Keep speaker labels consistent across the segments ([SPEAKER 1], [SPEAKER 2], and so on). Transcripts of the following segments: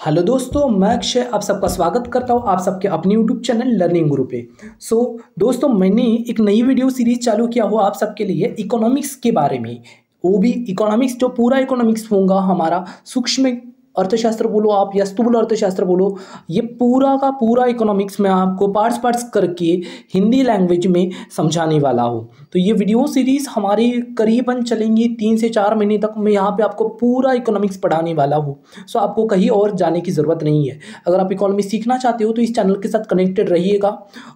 [SPEAKER 1] Hello दोस्तों मैं अक्षय आप सबका स्वागत करता हूँ आप सबके अपने यूट्यूब चैनल लर्निंग गुरु पे। सो so, दोस्तों मैंने एक नई वीडियो सीरीज़ चालू किया हुआ आप सबके लिए इकोनॉमिक्स के बारे में। वो भी इकोनॉमिक्स जो पूरा इकोनॉमिक्स होगा हमारा सूक्ष्म अर्थशास्त्र बोलो आप, या स्थूल अर्थशास्त्र बोलो, ये पूरा का पूरा इकोनॉमिक्स में आपको पार्ट्स पार्ट्स करके हिंदी लैंग्वेज में समझाने वाला हूँ। तो ये वीडियो सीरीज़ हमारी करीबन चलेंगी तीन से चार महीने तक, मैं यहाँ पे आपको पूरा इकोनॉमिक्स पढ़ाने वाला हूँ। सो आपको कहीं और जाने की ज़रूरत नहीं है। अगर आप इकोनॉमिक्स सीखना चाहते हो तो इस चैनल के साथ कनेक्टेड रहिएगा।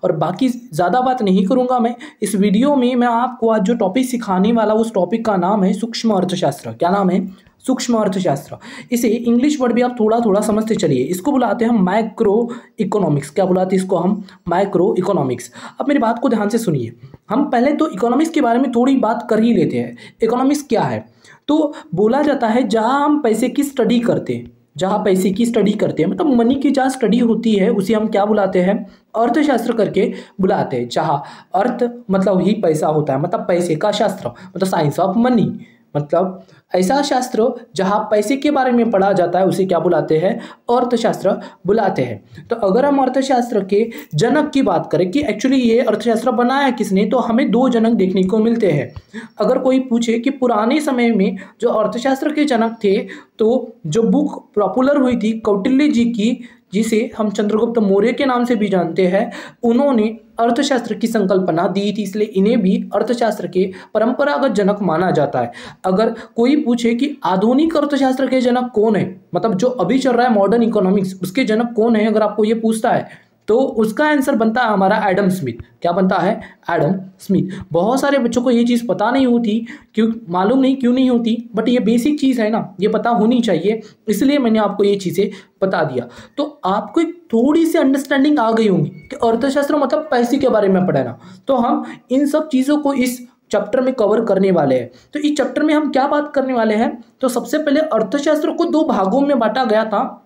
[SPEAKER 1] और बाकी ज़्यादा बात नहीं करूँगा मैं, इस वीडियो में मैं आपको आज जो टॉपिक सिखाने वाला उस टॉपिक का नाम है सूक्ष्म अर्थशास्त्र। क्या नाम है? सूक्ष्म अर्थशास्त्र। इसे इंग्लिश वर्ड भी आप थोड़ा थोड़ा समझते चलिए। इसको बुलाते हैं हम माइक्रो इकोनॉमिक्स क्या बुलाते हैं इसको हम? माइक्रो इकोनॉमिक्स अब मेरी बात को ध्यान से सुनिए। हम पहले तो इकोनॉमिक्स के बारे में थोड़ी बात कर ही लेते हैं। इकोनॉमिक्स क्या है? तो बोला जाता है जहाँ हम पैसे की स्टडी करते हैं। जहाँ पैसे की स्टडी करते हैं। मतलब मनी की जहाँ स्टडी होती है, उसे हम क्या बुलाते हैं? अर्थशास्त्र करके बुलाते हैं। जहाँ अर्थ मतलब ही पैसा होता है। मतलब पैसे का शास्त्र। मतलब साइंस ऑफ़ मनी मतलब ऐसा शास्त्र जहाँ पैसे के बारे में पढ़ा जाता है, उसे क्या बुलाते हैं? अर्थशास्त्र बुलाते हैं। तो अगर हम अर्थशास्त्र के जनक की बात करें कि एक्चुअली ये अर्थशास्त्र बनाया किसने तो हमें दो जनक देखने को मिलते हैं। अगर कोई पूछे कि पुराने समय में जो अर्थशास्त्र के जनक थे तो जो बुक पॉपुलर हुई थी कौटिल्य जी की जिसे हम चंद्रगुप्त मौर्य के नाम से भी जानते हैं, उन्होंने अर्थशास्त्र की संकल्पना दी थी, इसलिए इन्हें भी अर्थशास्त्र के परंपरागत जनक माना जाता है। अगर कोई पूछे कि आधुनिक अर्थशास्त्र के जनक कौन है मतलब जो अभी चल रहा है मॉडर्न इकोनॉमिक्स उसके जनक कौन है, अगर आपको ये पूछता है तो उसका आंसर बनता है हमारा एडम स्मिथ क्या बनता है? एडम स्मिथ बहुत सारे बच्चों को ये चीज़ पता नहीं होती, क्यों, मालूम नहीं, क्यों नहीं होती बट ये बेसिक चीज़ है ना, ये पता होनी चाहिए, इसलिए मैंने आपको ये चीज़ें बता दिया। तो आपको एक थोड़ी सी अंडरस्टैंडिंग आ गई होंगी कि अर्थशास्त्र मतलब पैसे के बारे में पढ़ाना। तो हम इन सब चीज़ों को इस चैप्टर में कवर करने वाले हैं। तो इस चैप्टर में हम क्या बात करने वाले हैं? तो सबसे पहले अर्थशास्त्र को दो भागों में बांटा गया था।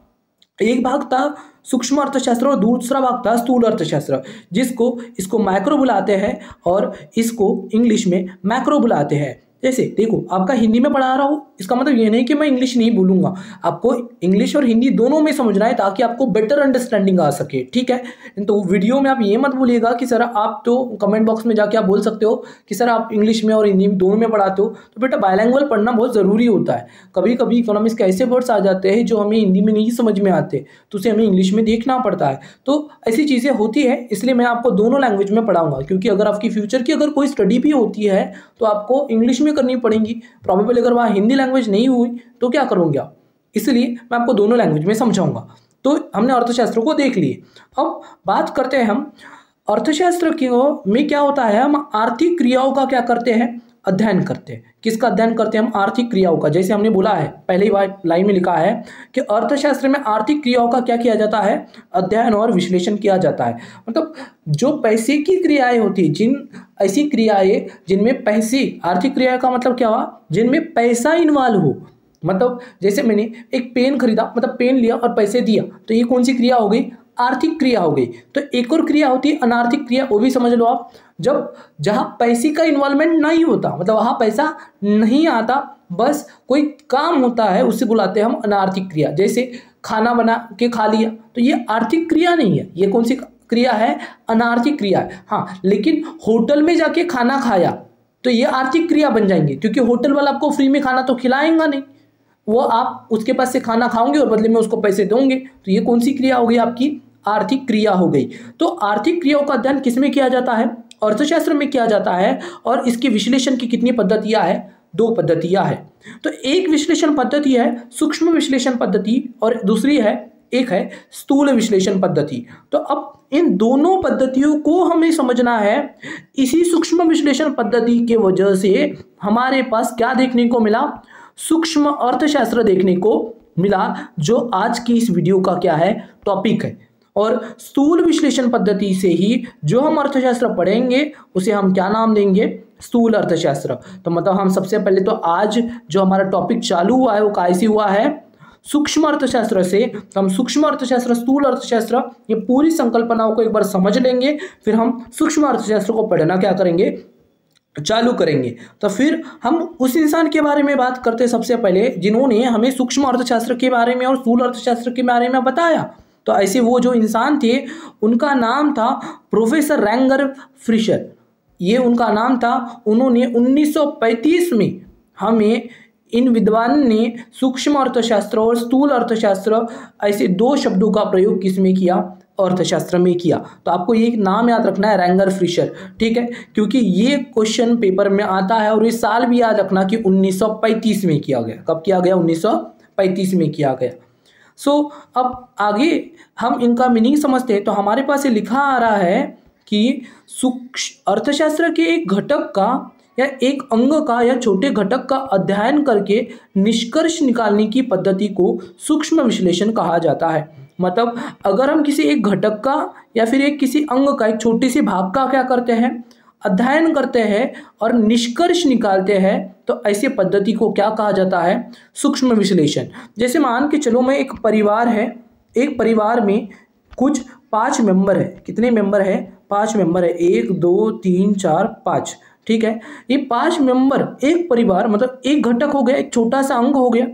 [SPEAKER 1] एक भाग था सूक्ष्म अर्थशास्त्र और दूसरा भाग था स्थूल अर्थशास्त्र, जिसको इसको माइक्रो बुलाते हैं और इसको इंग्लिश में मैक्रो बुलाते हैं। जैसे, देखो, आपका हिंदी में पढ़ा रहा हूँ, इसका मतलब ये नहीं कि मैं इंग्लिश नहीं बोलूँगा। आपको इंग्लिश और हिंदी दोनों में समझना है ताकि आपको बेटर अंडरस्टैंडिंग आ सके, ठीक है? तो वीडियो में आप ये मत बोलिएगा कि, सर, आप तो कमेंट बॉक्स में जाके आप बोल सकते हो कि, सर, आप इंग्लिश में और हिंदी में दोनों में पढ़ाते हो। तो बेटा बायलैंग्वेज पढ़ना बहुत ज़रूरी होता है। कभी कभी इकोनॉमिक्स के ऐसे वर्ड्स आ जाते हैं जो हमें हिंदी में नहीं समझ में आते तो उसे हमें इंग्लिश में देखना पड़ता है। तो ऐसी चीज़ें होती है, इसलिए मैं आपको दोनों लैंग्वेज में पढ़ाऊँगा, क्योंकि अगर आपकी फ्यूचर की अगर कोई स्टडी भी होती है तो आपको इंग्लिश में करनी पड़ेंगी। प्रॉबेबल अगर वहाँ हिंदी लैंग्वेज नहीं हुई तो क्या करोगे आप? इसलिए मैं आपको दोनों लैंग्वेज में समझाऊँगा। तो हमने अर्थशास्त्र को देख लिए। अब बात करते हैं हम। अर्थशास्त्र में क्या होता है? हम आर्थिक क्रियाओं का क्या करते हैं? अध्ययन करते हैं। किसका अध्ययन करते हैं? हम आर्थिक क्रियाओं का। जैसे हमने बोला है, पहले ही लाइन में लिखा है कि अर्थशास्त्र में आर्थिक क्रियाओं का क्या किया जाता है? अध्ययन और विश्लेषण किया जाता है। मतलब जो पैसे की क्रियाएँ होती, जिन ऐसी क्रियाएँ जिनमें पैसे, आर्थिक क्रिया का मतलब क्या हुआ? जिनमें पैसा इन्वॉल्व हो। मतलब जैसे मैंने एक पेन खरीदा मतलब पेन लिया और पैसे दिया तो ये कौन सी क्रिया हो गई? आर्थिक क्रिया हो गई। तो एक और क्रिया होती है, अनार्थिक क्रिया, वो भी समझ लो आप। जब, जहाँ पैसे का इन्वॉल्वमेंट नहीं होता मतलब वहाँ पैसा नहीं आता, बस कोई काम होता है उसे बुलाते हैं हम अनार्थिक क्रिया। जैसे खाना बना के खा लिया तो ये आर्थिक क्रिया नहीं है। ये कौन सी क्रिया है? अनार्थिक क्रिया है। हाँ लेकिन होटल में जाके खाना खाया तो ये आर्थिक क्रिया बन जाएँगे। क्योंकि होटल वाला आपको फ्री में खाना तो खिलाएँगा नहीं। वो आप उसके पास से खाना खाओगे और बदले में उसको पैसे दोगे। तो ये कौन सी क्रिया होगी आपकी? आर्थिक क्रिया हो गई। तो आर्थिक क्रियाओं का अध्ययन किसमें किया जाता है? अर्थशास्त्र में किया जाता है और इसके विश्लेषण की कितनी पद्धतियाँ है? दो पद्धतियाँ हैं। तो एक विश्लेषण पद्धति है सूक्ष्म विश्लेषण पद्धति और दूसरी है, एक है स्थूल विश्लेषण पद्धति। तो अब इन दोनों पद्धतियों को हमें समझना है। इसी सूक्ष्म विश्लेषण पद्धति के वजह से हमारे पास क्या देखने को मिला? सूक्ष्म अर्थशास्त्र देखने को मिला, जो आज की इस वीडियो का क्या है? टॉपिक है। और स्थूल विश्लेषण पद्धति से ही जो हम अर्थशास्त्र पढ़ेंगे, उसे हम क्या नाम देंगे? स्थूल अर्थशास्त्र। तो मतलब हम सबसे पहले तो आज जो हमारा टॉपिक चालू हुआ है, वो कैसे हुआ है? सूक्ष्म अर्थशास्त्र से। तो हम सूक्ष्म अर्थशास्त्र, स्थूल अर्थशास्त्र, ये पूरी संकल्पनाओं को एक बार समझ लेंगे, फिर हम सूक्ष्म अर्थशास्त्र को पढ़ना क्या करेंगे? चालू करेंगे। तो फिर हम उस इंसान के बारे में बात करते सबसे पहले, जिन्होंने हमें सूक्ष्म अर्थशास्त्र के बारे में और स्थूल अर्थशास्त्र के बारे में बताया। तो ऐसे वो जो इंसान थे, उनका नाम था प्रोफेसर रैंगर फ्रिशर। ये उनका नाम था। उन्होंने 1935 में हमें इन विद्वान ने सूक्ष्म अर्थशास्त्र और स्थूल अर्थशास्त्र ऐसे दो शब्दों का प्रयोग किसमें किया? अर्थशास्त्र में किया। तो आपको ये नाम याद रखना है, रैंगर फ्रिशर, ठीक है? क्योंकि ये क्वेश्चन पेपर में आता है और ये साल भी याद रखना कि 1935 में किया गया। कब किया गया? 1935 में किया गया। सो अब आगे हम इनका मीनिंग समझते हैं। तो हमारे पास ये लिखा आ रहा है कि सूक्ष्म अर्थशास्त्र के एक घटक का या एक अंग का या छोटे घटक का अध्ययन करके निष्कर्ष निकालने की पद्धति को सूक्ष्म विश्लेषण कहा जाता है। मतलब अगर हम किसी एक घटक का या फिर एक किसी अंग का, एक छोटे से भाग का क्या करते हैं? अध्ययन करते हैं और निष्कर्ष निकालते हैं तो ऐसे पद्धति को क्या कहा जाता है? सूक्ष्म विश्लेषण। जैसे मान के चलो मैं एक परिवार है, एक परिवार में कुछ पाँच मेंबर है। कितने मेंबर है? पाँच मेंबर है। एक, दो, तीन, चार, पाँच। ठीक है? ये पाँच मेंबर एक परिवार मतलब एक घटक हो गया, एक छोटा सा अंग हो गया।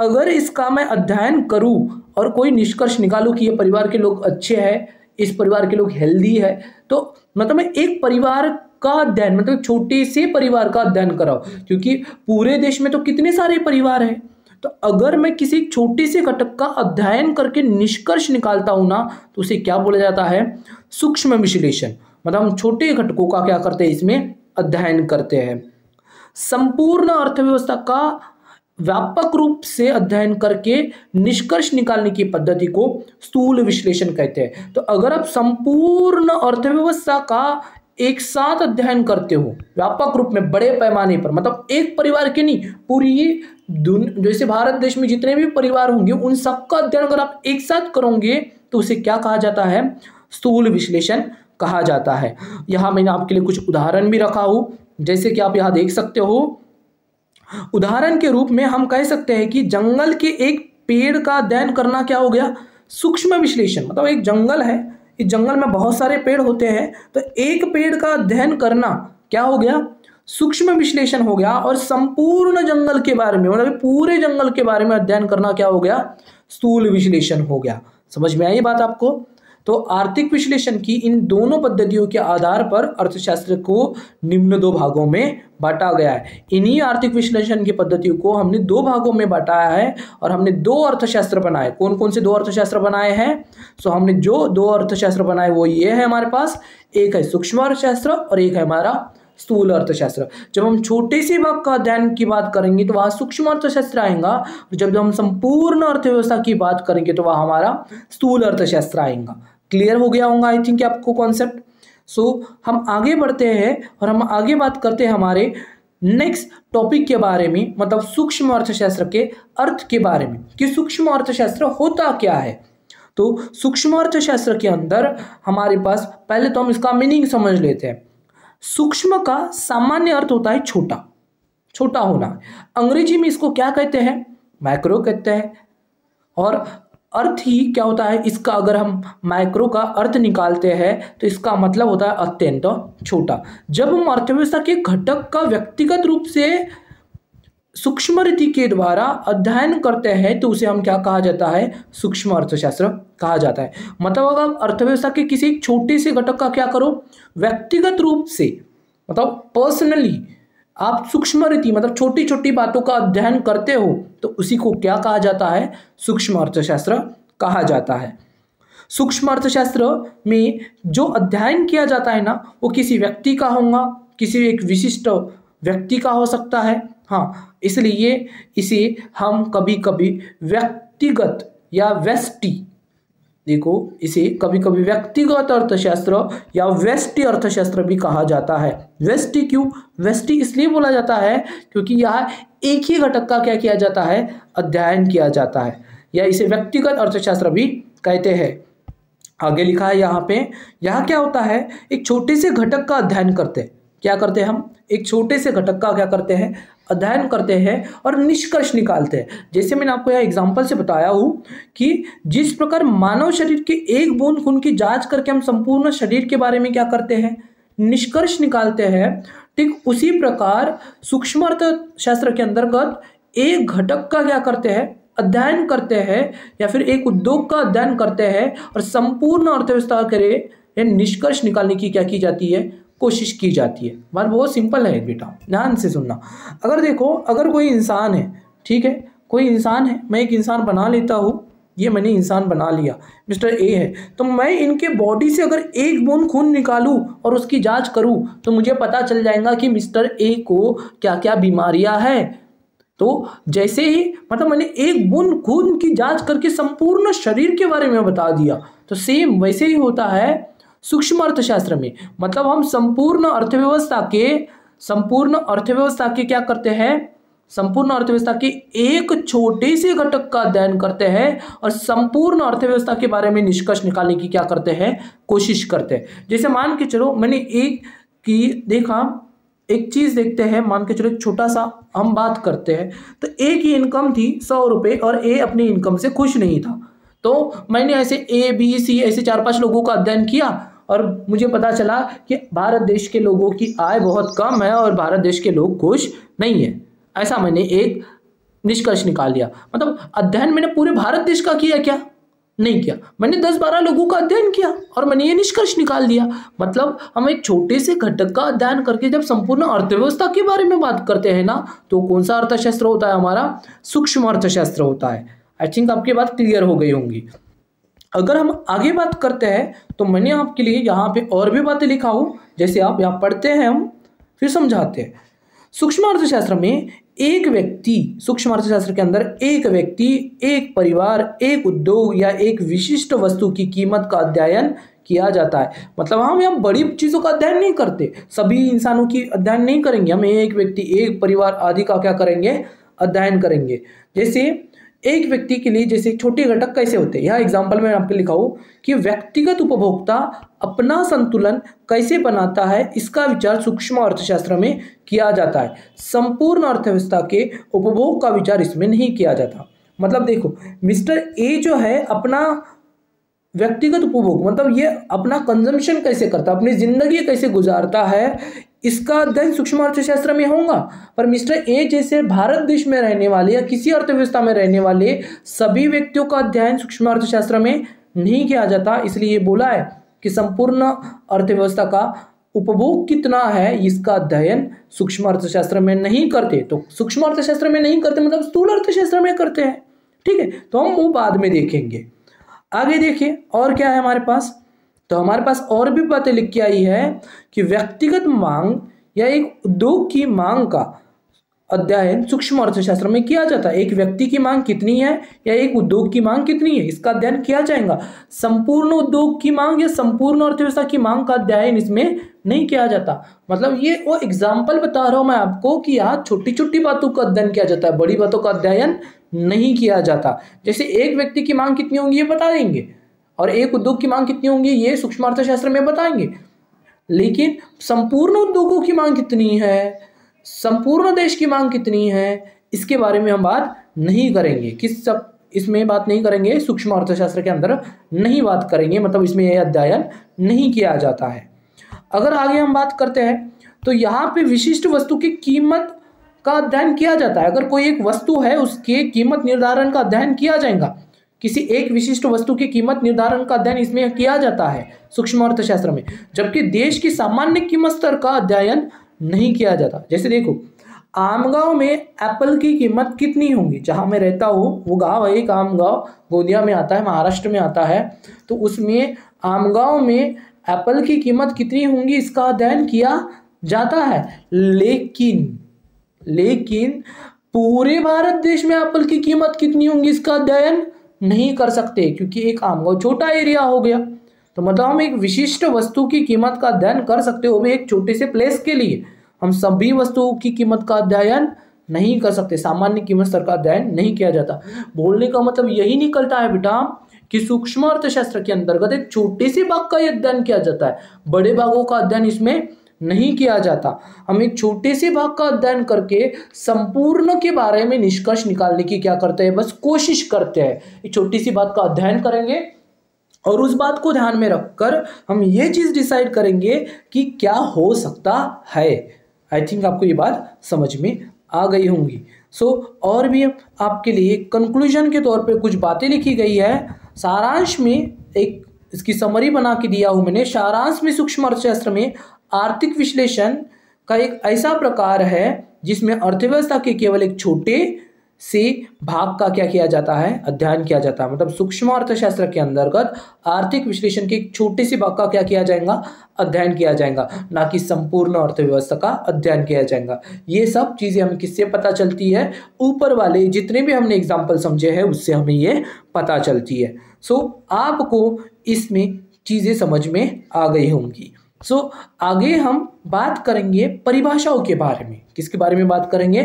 [SPEAKER 1] अगर इसका मैं अध्ययन करूँ और कोई निष्कर्ष निकालूं कि ये परिवार के लोग अच्छे हैं, इस परिवार के लोग हेल्दी है तो मतलब मैं एक परिवार का अध्ययन मतलब छोटे से परिवार का अध्ययन कराओ, क्योंकि पूरे देश में तो कितने सारे परिवार हैं। तो अगर मैं किसी छोटे से घटक का अध्ययन करके निष्कर्ष निकालता हूँ ना तो उसे क्या बोला जाता है? सूक्ष्म विश्लेषण। मतलब हम छोटे घटकों का क्या करते हैं, इसमें अध्ययन करते हैं। संपूर्ण अर्थव्यवस्था का व्यापक रूप से अध्ययन करके निष्कर्ष निकालने की पद्धति को स्थूल विश्लेषण कहते हैं। तो अगर आप संपूर्ण अर्थव्यवस्था का एक साथ अध्ययन करते हो, व्यापक रूप में बड़े पैमाने पर मतलब एक परिवार के नहीं, पूरी जैसे भारत देश में जितने भी परिवार होंगे, उन सबका अध्ययन अगर आप एक साथ करोगे तो उसे क्या कहा जाता है? स्थूल विश्लेषण कहा जाता है। यहाँ मैंने आपके लिए कुछ उदाहरण भी रखा हूँ, जैसे कि आप यहाँ देख सकते हो। उदाहरण के रूप में हम कह सकते हैं कि जंगल के एक पेड़ का अध्ययन करना क्या हो गया? सूक्ष्म विश्लेषण मतलब एक जंगल है इस जंगल में बहुत सारे पेड़ होते हैं तो एक पेड़ का अध्ययन करना क्या हो गया? सूक्ष्म विश्लेषण हो गया और संपूर्ण जंगल के बारे में मतलब पूरे जंगल के बारे में अध्ययन करना क्या हो गया? स्थूल विश्लेषण हो गया। समझ में आई बात आपको? तो आर्थिक विश्लेषण की इन दोनों पद्धतियों के आधार पर अर्थशास्त्र को निम्न दो भागों में बांटा गया है। इन्हीं आर्थिक विश्लेषण की पद्धतियों को हमने दो भागों में बांटाया है और हमने दो अर्थशास्त्र बनाए। कौन कौन से दो अर्थशास्त्र बनाए हैं? सो हमने जो दो अर्थशास्त्र बनाए वो ये है हमारे पास। एक है सूक्ष्म अर्थशास्त्र और एक है हमारा स्थूल अर्थशास्त्र। जब हम छोटे से भाग का अध्ययन की बात करेंगे तो वहाँ सूक्ष्म अर्थशास्त्र आएगा जब हम संपूर्ण अर्थव्यवस्था की बात करेंगे तो वह हमारा स्थूल अर्थशास्त्र आएगा। क्लियर हो गया होगा आई थिंक आपको कॉन्सेप्ट सो हम आगे बढ़ते हैं और हम आगे बात करते हैं हमारे नेक्स्ट टॉपिक के बारे में मतलब सूक्ष्म अर्थशास्त्र के अर्थ के बारे में, कि सूक्ष्म अर्थशास्त्र होता क्या है? तो सूक्ष्म अर्थशास्त्र के अंदर हमारे पास, पहले तो हम इसका मीनिंग समझ लेते हैं। सूक्ष्म का सामान्य अर्थ होता है छोटा छोटा होना। अंग्रेज़ी में इसको क्या कहते हैं? माइक्रो कहते हैं। और अर्थ ही क्या होता है? इसका अगर हम माइक्रो का अर्थ निकालते हैं तो इसका मतलब होता है अत्यंत छोटा। जब हम अर्थव्यवस्था के घटक का व्यक्तिगत रूप से सूक्ष्म रीति के द्वारा अध्ययन करते हैं तो उसे हम क्या कहा जाता है? सूक्ष्म अर्थशास्त्र कहा जाता है। मतलब अगर आप अर्थव्यवस्था के किसी छोटे से घटक का क्या करो? व्यक्तिगत रूप से मतलब पर्सनली आप सूक्ष्म रीति मतलब छोटी छोटी बातों का अध्ययन करते हो तो उसी को क्या कहा जाता है? सूक्ष्म अर्थशास्त्र कहा जाता है। सूक्ष्म अर्थशास्त्र में जो अध्ययन किया जाता है ना, वो किसी व्यक्ति का होगा, किसी एक विशिष्ट व्यक्ति का हो सकता है। हाँ इसलिए इसे हम कभी कभी व्यक्तिगत या वेस्टी देखो इसे कभी कभी व्यक्तिगत अर्थशास्त्र या वेस्टी अर्थशास्त्र भी कहा जाता है। वेस्टी क्यों? वेस्टी इसलिए बोला जाता है क्योंकि यह एक ही घटक का क्या किया जाता है? अध्ययन किया जाता है। या इसे व्यक्तिगत अर्थशास्त्र भी कहते हैं। आगे लिखा है यहाँ पे, यहाँ क्या होता है? एक छोटे से घटक का अध्ययन करते हैं। क्या करते हैं हम? एक छोटे से घटक का क्या करते हैं? अध्ययन करते हैं और निष्कर्ष निकालते हैं। जैसे मैंने आपको यह एग्ज़ाम्पल से बताया हूँ कि जिस प्रकार मानव शरीर के एक बूंद खून की जाँच करके हम संपूर्ण शरीर के बारे में क्या करते हैं? निष्कर्ष निकालते हैं। ठीक उसी प्रकार सूक्ष्म अर्थशास्त्र के अंतर्गत एक घटक का क्या करते हैं? अध्ययन करते हैं या फिर एक उद्योग का अध्ययन करते हैं और संपूर्ण अर्थव्यवस्था करे निष्कर्ष निकालने की क्या की जाती है? कोशिश की जाती है। बात बहुत सिंपल है बेटा, ध्यान से सुनना। अगर देखो, अगर कोई इंसान है, ठीक है, कोई इंसान है, मैं एक इंसान बना लेता हूँ, ये मैंने इंसान बना लिया, मिस्टर ए है तो मैं इनके बॉडी से अगर एक बूंद खून निकालूं और उसकी जाँच करूँ तो मुझे पता चल जाएगा कि मिस्टर ए को क्या क्या बीमारियाँ हैं। तो जैसे ही मतलब मैंने एक बूंद खून की जाँच करके संपूर्ण शरीर के बारे में बता दिया तो सेम वैसे ही होता है सूक्ष्म अर्थशास्त्र में। मतलब हम संपूर्ण अर्थव्यवस्था के, संपूर्ण अर्थव्यवस्था के क्या करते हैं? संपूर्ण अर्थव्यवस्था के एक छोटे से घटक का अध्ययन करते हैं और संपूर्ण अर्थव्यवस्था के बारे में निष्कर्ष निकालने की क्या करते हैं? कोशिश करते हैं। जैसे मान के चलो, मैंने एक की देखा, एक चीज़ देखते हैं, मान के चलो एक छोटा सा हम बात करते हैं तो ए की इनकम थी सौ रुपये और ए अपनी इनकम से खुश नहीं था। तो मैंने ऐसे ए, बी, सी ऐसे चार पाँच लोगों का अध्ययन किया और मुझे पता चला कि भारत देश के लोगों की आय बहुत कम है और भारत देश के लोग खुश नहीं है। ऐसा मैंने एक निष्कर्ष निकाल लिया। मतलब अध्ययन मैंने पूरे भारत देश का किया क्या? नहीं किया। मैंने दस बारह लोगों का अध्ययन किया और मैंने ये निष्कर्ष निकाल दिया। मतलब हम एक छोटे से घटक का अध्ययन करके जब संपूर्ण अर्थव्यवस्था के बारे में बात करते हैं ना तो कौन सा अर्थशास्त्र होता है हमारा? सूक्ष्म अर्थशास्त्र होता है। आई थिंक आपकी बात क्लियर हो गई होंगी। अगर हम आगे बात करते हैं तो मैंने आपके लिए यहाँ पे और भी बातें लिखा हूँ, जैसे आप यहाँ पढ़ते हैं, हम फिर समझाते हैं। सूक्ष्म अर्थशास्त्र में एक व्यक्ति, सूक्ष्म अर्थशास्त्र के अंदर एक व्यक्ति, एक परिवार, एक उद्योग या एक विशिष्ट वस्तु की कीमत का अध्ययन किया जाता है। मतलब हम यहाँ बड़ी चीज़ों का अध्ययन नहीं करते। सभी इंसानों की अध्ययन नहीं करेंगे। हम एक व्यक्ति, एक परिवार आदि का क्या करेंगे? अध्ययन करेंगे। जैसे एक व्यक्ति के लिए जैसे छोटे घटक कैसे होते हैं? यह एग्ज़ाम्पल में आपको लिखा हूँ कि व्यक्तिगत उपभोक्ता अपना संतुलन कैसे बनाता है, इसका विचार सूक्ष्म अर्थशास्त्र में किया जाता है। संपूर्ण अर्थव्यवस्था के उपभोग का विचार इसमें नहीं किया जाता। मतलब देखो, मिस्टर ए जो है, अपना व्यक्तिगत उपभोग मतलब ये अपना कंजम्पशन कैसे करता अपनी ज़िंदगी कैसे गुजारता है, इसका अध्ययन सूक्ष्म अर्थशास्त्र में होगा। पर मिस्टर ए जैसे भारत देश में रहने वाले या किसी अर्थव्यवस्था में रहने वाले सभी व्यक्तियों का अध्ययन सूक्ष्म अर्थशास्त्र में नहीं किया जाता, इसलिए ये बोला है कि संपूर्ण अर्थव्यवस्था का उपभोग कितना है, इसका अध्ययन सूक्ष्म अर्थशास्त्र में नहीं करते। तो सूक्ष्म अर्थशास्त्र में नहीं करते मतलब स्थूल अर्थशास्त्र में करते हैं। ठीक है तो हम वो बाद में देखेंगे। आगे देखिए, और क्या है हमारे पास? तो हमारे पास और भी बातें लिख के आई है कि व्यक्तिगत मांग या एक उद्योग की मांग का अध्ययन सूक्ष्म अर्थशास्त्र में किया जाता है। एक व्यक्ति की मांग कितनी है या एक उद्योग की मांग कितनी है, इसका अध्ययन किया जाएगा। संपूर्ण उद्योग की मांग या संपूर्ण अर्थव्यवस्था की मांग का अध्ययन इसमें नहीं किया जाता। मतलब ये वो एग्ज़ाम्पल बता रहा हूँ मैं आपको कि यहाँ छोटी छोटी बातों का अध्ययन किया जाता है। बड़ी बातों का अध्ययन नहीं किया जाता। जैसे एक व्यक्ति की मांग कितनी होंगी ये बता देंगे और एक उद्योग की मांग कितनी होंगी ये सूक्ष्म अर्थशास्त्र में बताएँगे। लेकिन संपूर्ण उद्योगों की मांग कितनी है? संपूर्ण देश की मांग कितनी है, इसके बारे में हम बात नहीं करेंगे। किस सब, इसमें बात नहीं करेंगे, सूक्ष्म अर्थशास्त्र के अंदर नहीं बात करेंगे मतलब इसमें यह अध्ययन नहीं किया जाता है। अगर आगे हम बात करते हैं तो यहाँ पे विशिष्ट वस्तु की कीमत का अध्ययन किया जाता है। अगर कोई एक वस्तु है, उसके कीमत निर्धारण का अध्ययन किया जाएगा, किसी एक विशिष्ट वस्तु की कीमत निर्धारण का अध्ययन इसमें किया जाता है, सूक्ष्म अर्थशास्त्र में। जबकि देश की सामान्य कीमत स्तर का अध्ययन नहीं किया जाता। जैसे देखो, आमगांव में एप्पल की कीमत कितनी होगी? जहाँ मैं रहता हूँ, वो गाँव है, एक आमगांव, गोंदिया में आता है, महाराष्ट्र में आता है। तो उसमें, आमगांव में एप्पल की कीमत कितनी होंगी? इसका अध्ययन किया जाता है। लेकिन लेकिन पूरे भारत देश में एप्पल की कीमत कितनी होंगी? इसका अध्ययन नहीं कर सकते, क्योंकि एक आमगांव छोटा एरिया हो गया। तो मतलब हम एक विशिष्ट वस्तु की कीमत का अध्ययन कर सकते हो भी एक छोटे से प्लेस के लिए। हम सभी वस्तुओं की कीमत का अध्ययन नहीं कर सकते, सामान्य कीमत स्तर का अध्ययन नहीं किया जाता। बोलने का मतलब यही निकलता है बेटा, कि सूक्ष्म अर्थशास्त्र के अंतर्गत एक छोटे से भाग का अध्ययन किया जाता है। बड़े भागों का अध्ययन इसमें नहीं किया जाता। हम एक छोटे से भाग का अध्ययन करके संपूर्ण के बारे में निष्कर्ष निकालने की क्या करते हैं? बस कोशिश करते हैं। एक छोटी सी बात का अध्ययन करेंगे। और उस बात को ध्यान में रखकर हम ये चीज़ डिसाइड करेंगे कि क्या हो सकता है। आई थिंक आपको ये बात समझ में आ गई होंगी। सो so, और भी आपके लिए कंक्लूजन के तौर पे कुछ बातें लिखी गई है। सारांश में एक इसकी समरी बना के दिया हूँ मैंने। सारांश में सूक्ष्म अर्थशास्त्र में आर्थिक विश्लेषण का एक ऐसा प्रकार है जिसमें अर्थव्यवस्था के केवल एक छोटे से भाग का क्या किया जाता है? अध्ययन किया जाता है। मतलब सूक्ष्म अर्थशास्त्र के अंतर्गत आर्थिक विश्लेषण के एक छोटे से भाग का क्या किया जाएगा? अध्ययन किया जाएगा। ना कि संपूर्ण अर्थव्यवस्था का अध्ययन किया जाएगा। ये सब चीज़ें हमें किससे पता चलती है? ऊपर वाले जितने भी हमने एग्ज़ाम्पल समझे हैं, उससे हमें ये पता चलती है। सो आपको इसमें चीज़ें समझ में आ गई होंगी। सो आगे हम बात करेंगे परिभाषाओं के बारे में। किसके बारे में बात करेंगे?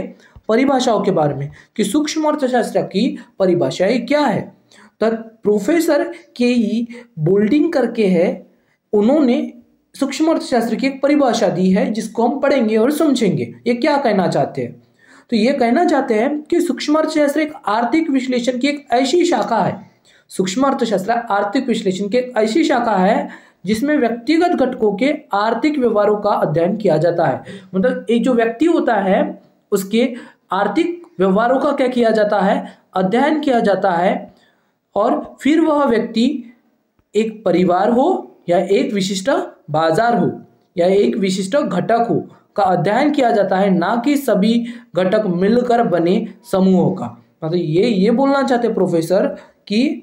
[SPEAKER 1] परिभाषाओं के बारे में कि सूक्ष्म अर्थशास्त्र की परिभाषाएँ क्या है। तो प्रोफेसर के ई बोल्डिंग करके है। उन्होंने सूक्ष्म अर्थशास्त्र की एक परिभाषा दी है, जिसको हम पढ़ेंगे और समझेंगे। ये क्या कहना चाहते हैं? तो ये कहना चाहते हैं कि सूक्ष्म अर्थशास्त्र एक आर्थिक विश्लेषण की एक ऐसी शाखा है। सूक्ष्म अर्थशास्त्र आर्थिक विश्लेषण की एक ऐसी शाखा है, जिसमें व्यक्तिगत घटकों के आर्थिक व्यवहारों का अध्ययन किया जाता है। मतलब एक जो व्यक्ति होता है, उसके आर्थिक व्यवहारों का क्या किया जाता है? अध्ययन किया जाता है और फिर वह व्यक्ति एक परिवार हो या एक विशिष्ट बाज़ार हो या एक विशिष्ट घटक हो का अध्ययन किया जाता है, ना कि सभी घटक मिलकर बने समूहों का। मतलब ये ये बोलना चाहते प्रोफेसर कि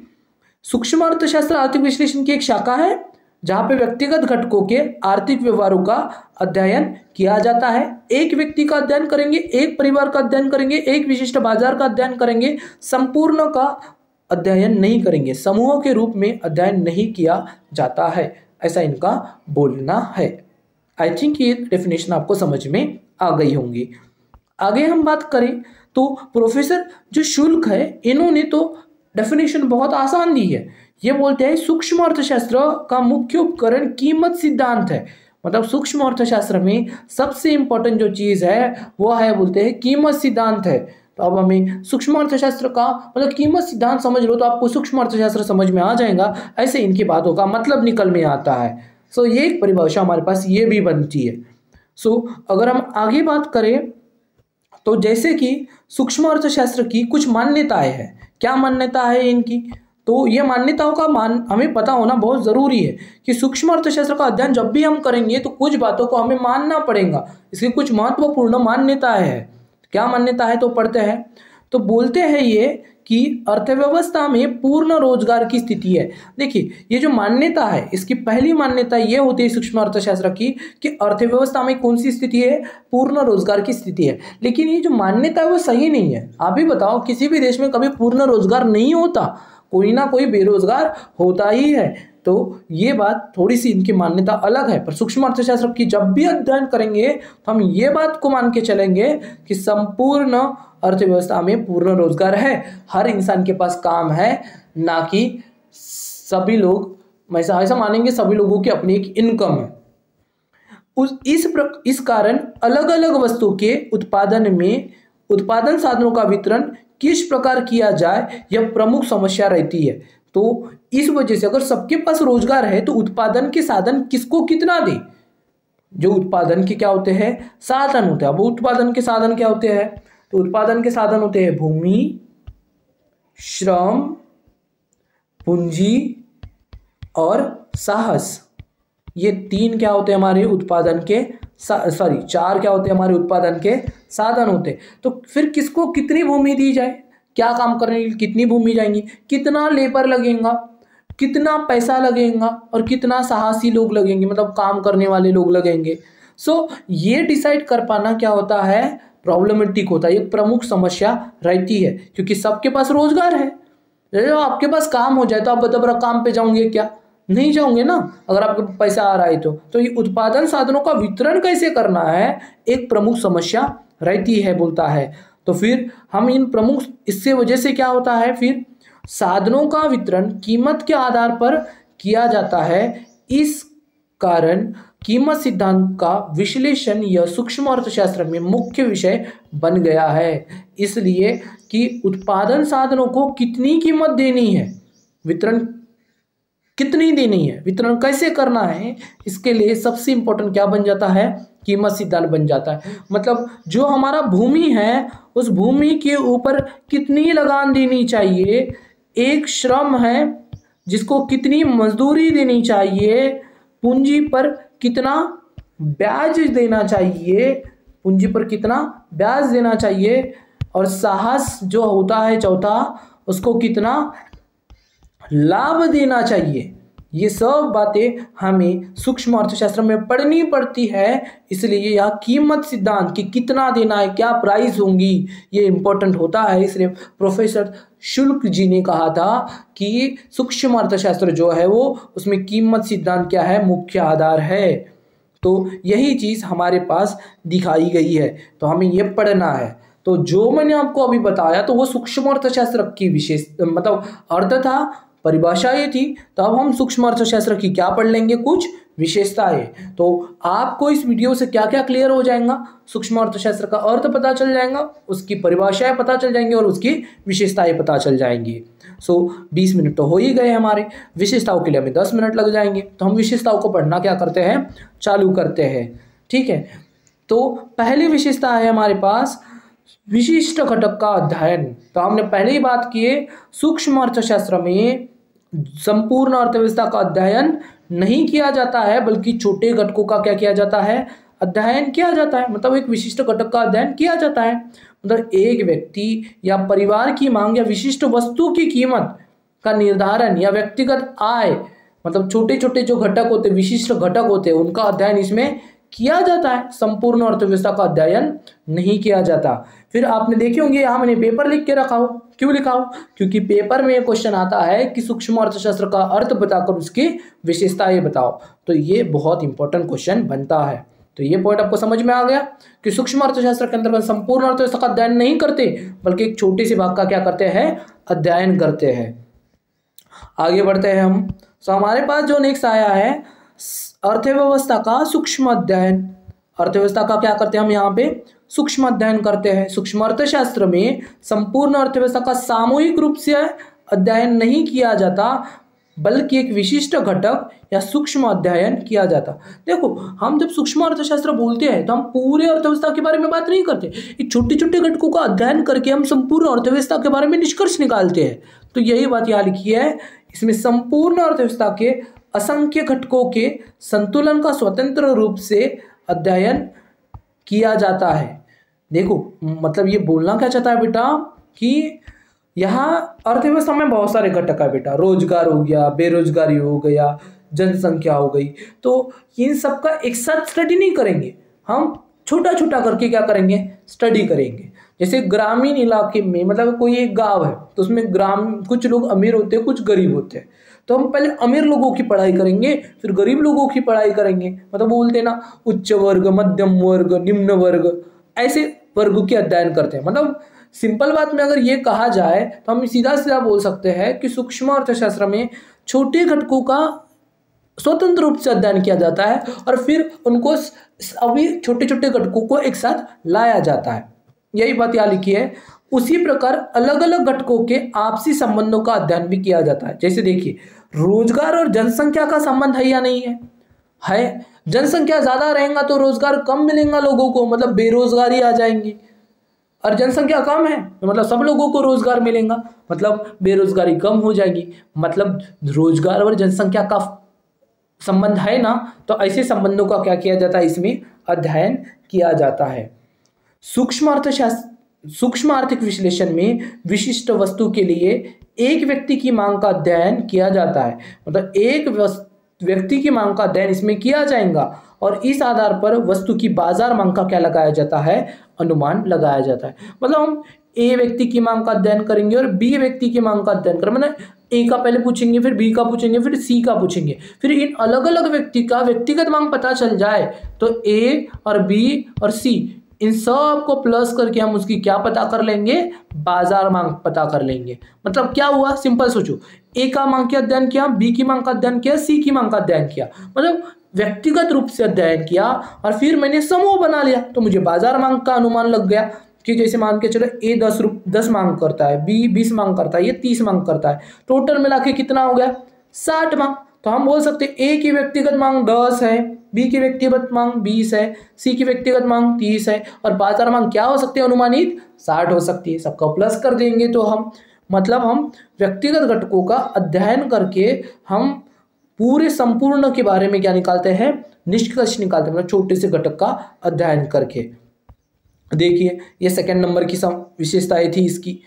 [SPEAKER 1] सूक्ष्म अर्थशास्त्र आर्थिक विश्लेषण की एक शाखा है। जहाँ पे व्यक्तिगत घटकों के आर्थिक व्यवहारों का अध्ययन किया जाता है। एक व्यक्ति का अध्ययन करेंगे, एक परिवार का अध्ययन करेंगे, एक विशिष्ट बाज़ार का अध्ययन करेंगे, संपूर्ण का अध्ययन नहीं करेंगे। समूहों के रूप में अध्ययन नहीं किया जाता है, ऐसा इनका बोलना है। आई थिंक ये डेफिनेशन आपको समझ में आ गई होंगी। आगे हम बात करें तो प्रोफेसर जो शुल्क है, इन्होंने तो डेफिनेशन बहुत आसान दी है। ये बोलते हैं सूक्ष्म अर्थशास्त्र का मुख्य उपकरण कीमत सिद्धांत है। मतलब सूक्ष्म अर्थशास्त्र में सबसे इंपॉर्टेंट जो चीज़ है, वो है, बोलते हैं कीमत सिद्धांत है। तो अब हमें सूक्ष्म अर्थशास्त्र का मतलब कीमत सिद्धांत समझ लो तो आपको सूक्ष्म अर्थशास्त्र समझ में आ जाएगा। ऐसे इनकी बातों का मतलब निकल में आता है। सो ये एक परिभाषा हमारे पास ये भी बनती है। सो अगर हम आगे बात करें तो जैसे कि सूक्ष्म अर्थशास्त्र की कुछ मान्यताएँ हैं। क्या मान्यता है इनकी? तो ये मान्यताओं का मान हमें पता होना बहुत ज़रूरी है कि सूक्ष्म अर्थशास्त्र का अध्ययन जब भी हम करेंगे तो कुछ बातों को हमें मानना पड़ेगा। इसकी कुछ महत्वपूर्ण मान्यता है। क्या मान्यता है तो पढ़ते हैं? तो बोलते हैं ये कि अर्थव्यवस्था में पूर्ण रोज़गार की स्थिति है। देखिए, ये जो मान्यता है, इसकी पहली मान्यता ये होती है सूक्ष्म अर्थशास्त्र की कि अर्थव्यवस्था में कौन सी स्थिति है? पूर्ण रोज़गार की स्थिति है। लेकिन ये जो मान्यता है वो सही नहीं है। आप भी बताओ, किसी भी देश में कभी पूर्ण रोज़गार नहीं होता। कोई ना कोई बेरोजगार होता ही है। तो ये बात थोड़ी सी इनकी मान्यता अलग है पर सूक्ष्म अर्थशास्त्र की जब भी अध्ययन करेंगे तो हम ये बात को मान के चलेंगे कि संपूर्ण अर्थव्यवस्था में पूर्ण रोज़गार है। हर इंसान के पास काम है ना कि सभी लोग ऐसा ऐसा मानेंगे सभी लोगों की अपनी एक इनकम है। उस इस प्र, इस कारण अलग अलग वस्तु के उत्पादन में उत्पादन साधनों का वितरण किस प्रकार किया जाए, यह प्रमुख समस्या रहती है। तो इस वजह से अगर सबके पास रोज़गार है तो उत्पादन के साधन किसको कितना दे? जो उत्पादन के क्या होते हैं? साधन होते हैं। अब उत्पादन के साधन क्या होते हैं? तो उत्पादन के साधन होते हैं भूमि, श्रम, पूंजी और साहस। ये तीन क्या होते हैं हमारे उत्पादन के? सॉरी चार क्या होते हैं हमारे उत्पादन के? साधन होते तो फिर किसको कितनी भूमि दी जाए? क्या काम करने के लिए कितनी भूमि जाएँगी? कितना लेबर लगेगा? कितना पैसा लगेगा? और कितना साहसी लोग लगेंगे? मतलब काम करने वाले लोग लगेंगे। सो so, ये डिसाइड कर पाना क्या होता है? प्रॉब्लमेटिक होता है। एक प्रमुख समस्या रहती है। क्योंकि सबके पास रोज़गार है। आपके पास काम हो जाए तो आप बता काम पे जाओगे क्या? नहीं जाओगे ना, अगर आपके पैसा आ रहा है तो। तो ये उत्पादन साधनों का वितरण कैसे करना है? एक प्रमुख समस्या रहती है, बोलता है। तो फिर हम इन प्रमुख, इससे वजह से क्या होता है? फिर साधनों का वितरण कीमत के आधार पर किया जाता है। इस कारण कीमत सिद्धांत का विश्लेषण यह सूक्ष्म अर्थशास्त्र में मुख्य विषय बन गया है। इसलिए कि उत्पादन साधनों को कितनी कीमत देनी है? वितरण कितनी देनी है? वितरण कैसे करना है? इसके लिए सबसे इंपॉर्टेंट क्या बन जाता है? कीमत सिद्धांत बन जाता है। मतलब जो हमारा भूमि है, उस भूमि के ऊपर कितनी लगान देनी चाहिए? एक श्रम है, जिसको कितनी मजदूरी देनी चाहिए? पूंजी पर कितना ब्याज देना चाहिए? पूंजी पर कितना ब्याज देना चाहिए? और साहस जो होता है चौथा, उसको कितना लाभ देना चाहिए। ये सब बातें हमें सूक्ष्म अर्थशास्त्र में पढ़नी पड़ती है। इसलिए यह कीमत सिद्धांत कि कितना देना है, क्या प्राइस होंगी, ये इंपॉर्टेंट होता है। इसलिए प्रोफेसर शुल्क जी ने कहा था कि सूक्ष्म अर्थशास्त्र जो है वो, उसमें कीमत सिद्धांत क्या है, मुख्य आधार है। तो यही चीज़ हमारे पास दिखाई गई है। तो हमें ये पढ़ना है। तो जो मैंने आपको अभी बताया तो वो सूक्ष्म अर्थशास्त्र की विशेष मतलब अर्थ था परिभाषा ये थी तो अब हम सूक्ष्म अर्थशास्त्र की क्या पढ़ लेंगे? कुछ विशेषताएँ। तो आपको इस वीडियो से क्या क्या क्लियर हो जाएगा? सूक्ष्म अर्थशास्त्र का अर्थ पता चल जाएगा, उसकी परिभाषाएँ पता चल जाएँगी और उसकी विशेषताएँ पता चल जाएँगी। सो बीस मिनट तो हो ही गए हमारे। विशेषताओं के लिए हमें दस मिनट लग जाएँगे। तो हम विशेषताओं को पढ़ना क्या करते हैं? चालू करते हैं। ठीक है? तो पहली विशेषता है हमारे पास, विशिष्ट घटक का अध्ययन। तो हमने पहले ही बात किए सूक्ष्म अर्थशास्त्र में संपूर्ण अर्थव्यवस्था का अध्ययन नहीं किया जाता है, बल्कि छोटे घटकों का क्या किया जाता है? अध्ययन किया जाता है। मतलब एक विशिष्ट घटक का अध्ययन किया जाता है। मतलब एक व्यक्ति या परिवार की मांग या विशिष्ट वस्तु की कीमत का निर्धारण या व्यक्तिगत आय मतलब छोटे छोटे जो घटक होते, विशिष्ट घटक होते, उनका अध्ययन इसमें किया जाता है, संपूर्ण अर्थव्यवस्था का अध्ययन नहीं किया जाता। फिर आपने देखे होंगे, यहाँ मैंने पेपर लिख के रखा हो। क्यों लिखा हो? क्योंकि पेपर में क्वेश्चन आता है कि सूक्ष्म अर्थशास्त्र का अर्थ बताकर उसकी विशेषताएँ बताओ। तो ये बहुत इंपॉर्टेंट क्वेश्चन बनता है। तो ये पॉइंट आपको समझ में आ गया कि सूक्ष्म अर्थशास्त्र के अंतर्गत संपूर्ण अर्थव्यवस्था का अध्ययन नहीं करते, बल्कि एक छोटे से भाग का क्या करते हैं? अध्ययन करते हैं। आगे बढ़ते हैं हम। तो हमारे पास जो नेक्स्ट आया है अर्थव्यवस्था का सूक्ष्म अध्ययन। अर्थव्यवस्था का क्या करते हैं हम यहाँ पे? सूक्ष्म अध्ययन करते हैं। सूक्ष्म अर्थशास्त्र में संपूर्ण अर्थव्यवस्था का सामूहिक रूप से अध्ययन नहीं किया जाता, बल्कि एक विशिष्ट घटक या सूक्ष्म अध्ययन किया जाता। देखो, हम जब सूक्ष्म अर्थशास्त्र बोलते हैं तो हम पूरे अर्थव्यवस्था के बारे में बात नहीं करते। छोटे छोटे घटकों का अध्ययन करके हम संपूर्ण अर्थव्यवस्था के बारे में निष्कर्ष निकालते हैं। तो यही बात यहाँ लिखी है, इसमें संपूर्ण अर्थव्यवस्था के असंख्य घटकों के संतुलन का स्वतंत्र रूप से अध्ययन किया जाता है। देखो मतलब ये बोलना क्या चाहता है बेटा कि यहाँ अर्थव्यवस्था में बहुत सारे घटक है बेटा। रोज़गार हो गया, बेरोजगारी हो गया, जनसंख्या हो गई। तो इन सब का एक साथ स्टडी नहीं करेंगे। हम छोटा छोटा करके क्या करेंगे? स्टडी करेंगे। जैसे ग्रामीण इलाके में मतलब कोई एक गाँव है तो उसमें ग्राम, कुछ लोग अमीर होते हैं, कुछ गरीब होते हैं। तो हम पहले अमीर लोगों की पढ़ाई करेंगे, फिर गरीब लोगों की पढ़ाई करेंगे। मतलब बोलते हैं ना, उच्च वर्ग, मध्यम वर्ग, निम्न वर्ग, ऐसे वर्ग के अध्ययन करते हैं। मतलब सिंपल बात में अगर ये कहा जाए तो हम सीधा सीधा बोल सकते हैं कि सूक्ष्म अर्थशास्त्र में छोटे घटकों का स्वतंत्र रूप से अध्ययन किया जाता है और फिर उनको अभी छोटे छोटे घटकों को एक साथ लाया जाता है। यही बात यहाँ लिखी है। उसी प्रकार अलग अलग घटकों के आपसी संबंधों का अध्ययन भी किया जाता है। जैसे देखिए, रोज़गार और जनसंख्या का संबंध है या नहीं है? है। जनसंख्या ज़्यादा रहेगा तो रोज़गार कम मिलेगा लोगों को मतलब बेरोजगारी आ जाएँगी। और जनसंख्या कम है तो मतलब सब लोगों को रोज़गार मिलेगा मतलब बेरोजगारी कम हो जाएगी। मतलब रोज़गार और जनसंख्या का संबंध है ना तो ऐसे संबंधों का क्या किया जाता है? इसमें अध्ययन किया जाता है। सूक्ष्म अर्थशास्त्र सूक्ष्म आर्थिक विश्लेषण में विशिष्ट वस्तु के लिए एक व्यक्ति की मांग का अध्ययन किया जाता है। मतलब एक व्यक्ति की मांग का अध्ययन इसमें किया जाएगा और इस आधार पर वस्तु की बाज़ार मांग का क्या लगाया जाता है? अनुमान लगाया जाता है। मतलब हम ए व्यक्ति की मांग का अध्ययन करेंगे और बी व्यक्ति की मांग का अध्ययन करेंगे मतलब ए का पहले पूछेंगे, फिर बी का पूछेंगे, फिर सी का पूछेंगे। फिर इन अलग अलग व्यक्ति का व्यक्तिगत मांग पता चल जाए तो ए और बी और सी इन सबको प्लस करके हम उसकी क्या पता कर लेंगे? बाज़ार मांग पता कर लेंगे। मतलब क्या हुआ? सिंपल सोचो। ए का मांग का अध्ययन किया बी की मांग का अध्ययन किया सी की मांग का अध्ययन किया। मतलब व्यक्तिगत रूप से अध्ययन किया और फिर मैंने समूह बना लिया। तो मुझे बाज़ार मांग का अनुमान लग गया कि जैसे मान के चलो ए दस रुप, दस मांग करता है बी बीस मांग करता है, ये तीस मांग करता है। टोटल मिला के कितना हो गया? साठ मांग। तो हम बोल सकते हैं ए की व्यक्तिगत मांग दस है बी की व्यक्तिगत मांग बीस है सी की व्यक्तिगत मांग तीस है और बाज़ार मांग क्या हो सकती है? अनुमानित साठ हो सकती है। सबका प्लस कर देंगे तो हम मतलब हम व्यक्तिगत घटकों का अध्ययन करके हम पूरे संपूर्ण के बारे में क्या निकालते हैं? निष्कर्ष निकालते हैं मतलब छोटे से घटक का अध्ययन करके। देखिए, ये सेकंड नंबर की विशेषताएँ थी इसकी।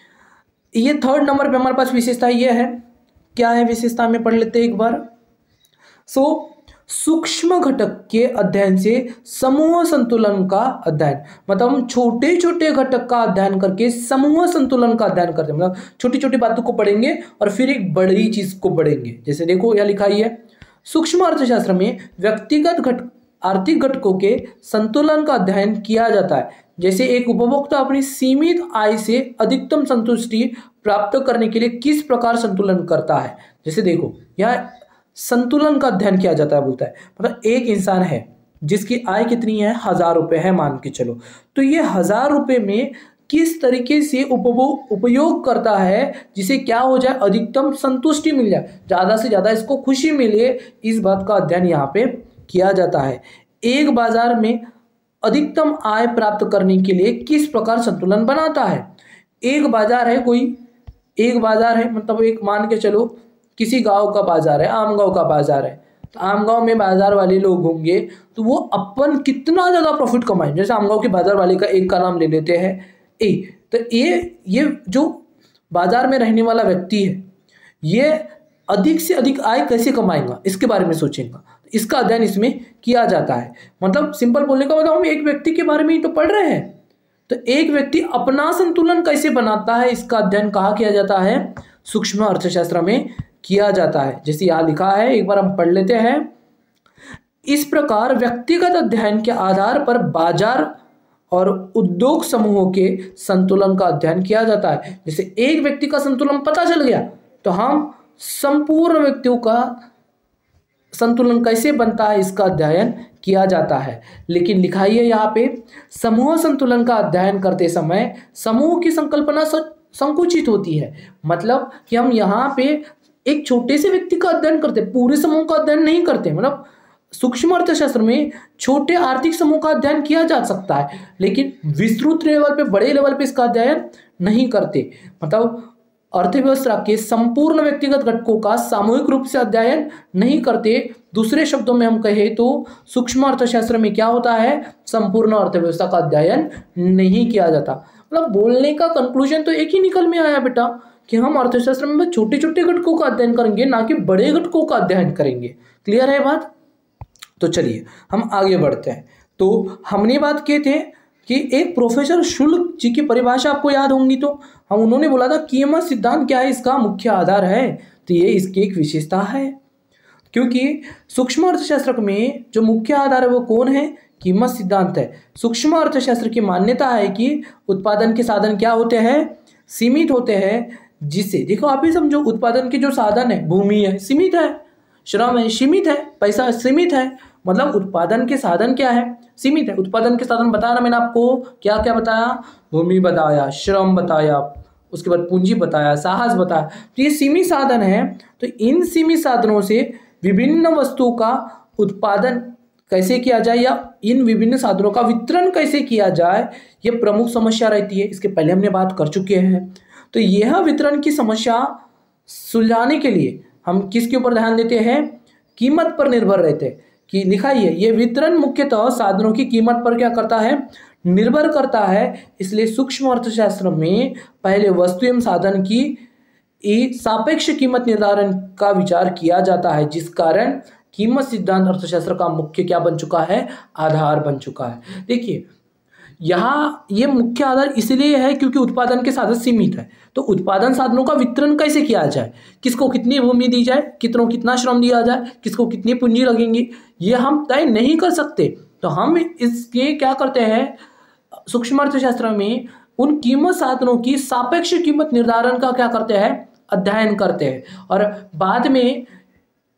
[SPEAKER 1] ये थर्ड नंबर पे हमारे पास विशेषता ये है। क्या है विशेषता? में पढ़ लेते हैं एक बार। सो सूक्ष्म घटक के अध्ययन से समूह संतुलन का अध्ययन। मतलब हम छोटे छोटे घटक का अध्ययन करके समूह संतुलन का अध्ययन करते हैं। मतलब छोटी छोटी बातों को पढ़ेंगे और फिर एक बड़ी चीज़ को पढ़ेंगे। जैसे देखो, यह लिखा ही है, सूक्ष्म अर्थशास्त्र में व्यक्तिगत घट, आर्थिक घटकों के संतुलन का अध्ययन किया जाता है। जैसे एक उपभोक्ता अपनी सीमित आय से अधिकतम संतुष्टि प्राप्त करने के लिए किस प्रकार संतुलन करता है? जैसे देखो, यह संतुलन का अध्ययन किया जाता है, बोलता है। मतलब एक इंसान है, जिसकी आय कितनी है? हज़ार रुपये है, मान के चलो। तो ये हज़ार रुपये में किस तरीके से उपभोग उपयोग करता है, जिसे क्या हो जाए? अधिकतम संतुष्टि मिल जाए। ज़्यादा से ज़्यादा इसको खुशी मिले, इस बात का अध्ययन यहाँ पे किया जाता है। एक बाज़ार में अधिकतम आय प्राप्त करने के लिए किस प्रकार संतुलन बनाता है? एक बाज़ार है कोई, एक बाज़ार है मतलब एक मान के चलो किसी गाँव का बाज़ार है, आम गाँव का बाज़ार है तो आम गाँव में बाज़ार वाले लोग होंगे तो वो अपन कितना ज़्यादा प्रॉफिट कमाए? जैसे आम गाँव के बाज़ार वाले का एक का नाम ले लेते हैं, ए तो ये ये जो बाज़ार में रहने वाला व्यक्ति है, ये अधिक से अधिक आय कैसे कमाएगा? इसके बारे में सोचेगा। इसका अध्ययन इसमें किया जाता है। मतलब सिंपल बोलने का मतलब हम एक व्यक्ति के बारे में ही तो पढ़ रहे हैं। तो एक व्यक्ति अपना संतुलन कैसे बनाता है, इसका अध्ययन कहा किया जाता है? सूक्ष्म अर्थशास्त्र में किया जाता है। जैसे यहाँ लिखा है, एक बार हम पढ़ लेते हैं। इस प्रकार व्यक्तिगत अध्ययन के आधार पर बाज़ार और उद्योग समूहों के संतुलन का अध्ययन किया जाता है। जैसे एक व्यक्ति का संतुलन पता चल गया तो हम संपूर्ण व्यक्तियों का संतुलन कैसे बनता है, इसका अध्ययन किया जाता है। लेकिन लिखाई है यहाँ पे, समूह संतुलन का अध्ययन करते समय समूह की संकल्पना संकुचित होती है। मतलब कि हम यहाँ पे एक छोटे से व्यक्ति का अध्ययन करते, पूरे समूह का अध्ययन नहीं करते मतलब सूक्ष्म अर्थशास्त्र में छोटे आर्थिक समूह का अध्ययन किया जा सकता है, लेकिन विस्तृत लेवल पे, बड़े लेवल पे इसका अध्ययन नहीं करते। मतलब अर्थव्यवस्था के संपूर्ण व्यक्तिगत घटकों का सामूहिक रूप से अध्ययन नहीं करते। दूसरे शब्दों में हम कहें तो सूक्ष्म अर्थशास्त्र में क्या होता है? संपूर्ण अर्थव्यवस्था का अध्ययन नहीं किया जाता। मतलब बोलने का कंक्लूजन तो एक ही निकल में आया बेटा। कि हम अर्थशास्त्र में छोटे छोटे घटकों का अध्ययन करेंगे, ना कि बड़े घटकों का अध्ययन करेंगे। क्लियर है बात? तो चलिए, हम आगे बढ़ते हैं। तो हमने बात किए थे कि एक प्रोफेसर शुल्क जी की परिभाषा आपको याद होंगी तो हम उन्होंने बोला था कीमत सिद्धांत क्या है? इसका मुख्य आधार है। तो ये इसकी एक विशेषता है। क्योंकि सूक्ष्म अर्थशास्त्र में जो मुख्य आधार है वो कौन है? कीमत सिद्धांत है। सूक्ष्म अर्थशास्त्र की मान्यता है कि उत्पादन के साधन क्या होते हैं? सीमित होते हैं जिससे देखो आप ही समझो, उत्पादन के जो साधन है, भूमि है, सीमित है, श्रम है, सीमित है, पैसा सीमित है मतलब उत्पादन के साधन क्या है? सीमित है। उत्पादन के साधन बताया ना मैंने आपको क्या क्या बताया? भूमि बताया, श्रम बताया, उसके बाद पूंजी बताया, साहस बताया। तो ये सीमित साधन है तो इन सीमित साधनों से विभिन्न वस्तुओं का उत्पादन कैसे किया जाए या इन विभिन्न साधनों का वितरण कैसे किया जाए, ये प्रमुख समस्या रहती है। इसके पहले हमने बात कर चुके हैं। तो यह वितरण की समस्या सुलझाने के लिए हम किसके ऊपर ध्यान देते हैं? कीमत पर निर्भर रहते हैं। कि लिखा ही है ये वितरण मुख्यतः साधनों की कीमत पर क्या करता है? निर्भर करता है। इसलिए सूक्ष्म अर्थशास्त्र में पहले वस्तु एवं साधन की सापेक्ष कीमत निर्धारण का विचार किया जाता है, जिस कारण कीमत सिद्धांत अर्थशास्त्र का मुख्य क्या बन चुका है? आधार बन चुका है। देखिए यहाँ ये मुख्य आधार इसलिए है क्योंकि उत्पादन के साधन सीमित है। तो उत्पादन साधनों का वितरण कैसे किया जाए? किसको कितनी भूमि दी जाए? कितनों कितना श्रम दिया जाए? किसको कितनी पूंजी लगेंगी? ये हम तय नहीं कर सकते। तो हम इसके क्या करते हैं? सूक्ष्म अर्थशास्त्र में उन कीमत साधनों की सापेक्ष कीमत निर्धारण का क्या करते हैं? अध्ययन करते हैं। और बाद में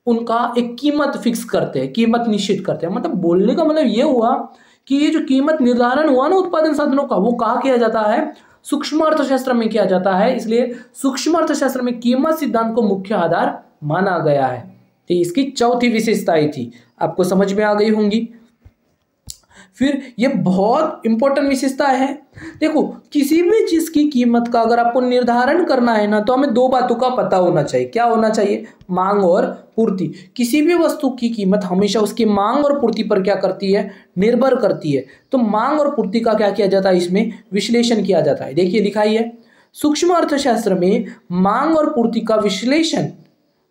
[SPEAKER 1] उनका एक कीमत फिक्स करते हैं, कीमत निश्चित करते हैं। मतलब बोलने का मतलब ये हुआ कि ये जो कीमत निर्धारण हुआ ना उत्पादन साधनों का, वो कहा किया जाता है? सूक्ष्म अर्थशास्त्र में किया जाता है, इसलिए सूक्ष्म अर्थशास्त्र में कीमत सिद्धांत को मुख्य आधार माना गया है। तो इसकी चौथी विशेषताएँ थी। आपको समझ में आ गई होंगी। फिर ये बहुत इंपॉर्टेंट विशेषता है। देखो, किसी भी चीज़ की कीमत का अगर आपको निर्धारण करना है ना तो हमें दो बातों का पता होना चाहिए। क्या होना चाहिए? मांग और पूर्ति। किसी भी वस्तु की कीमत हमेशा उसकी मांग और पूर्ति पर क्या करती है? निर्भर करती है। तो मांग और पूर्ति का क्या किया जाता है? इसमें विश्लेषण किया जाता है। देखिए लिखा ही है सूक्ष्म अर्थशास्त्र में मांग और पूर्ति का विश्लेषण